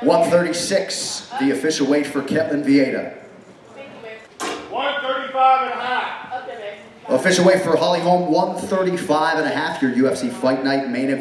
136. the official weight for Ketlen Vieira. 135 and a half. Official weight for Holly Holm, 135 and a half, your UFC Fight Night main event.